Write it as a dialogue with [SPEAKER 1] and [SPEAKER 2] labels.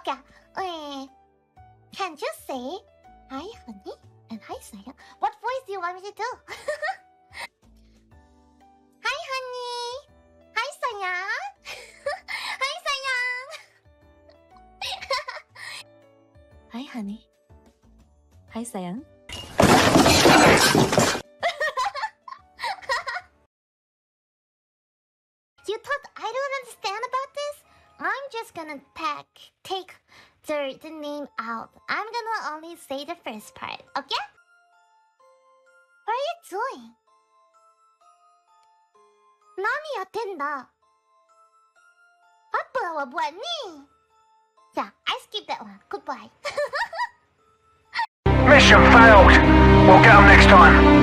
[SPEAKER 1] Okay. Uh, can you say hi, honey, and hi, Saya? What voice do you want me to do? hi, honey. Hi, Saya. hi, Saya.
[SPEAKER 2] Hi, honey. Hi, sayang.
[SPEAKER 1] You thought I don't understand about this? just gonna pack, take the, the name out. I'm gonna only say the first part, okay? What are you doing? Nami attenda. That one. Goodbye.
[SPEAKER 3] Mission failed. We'll get them next time.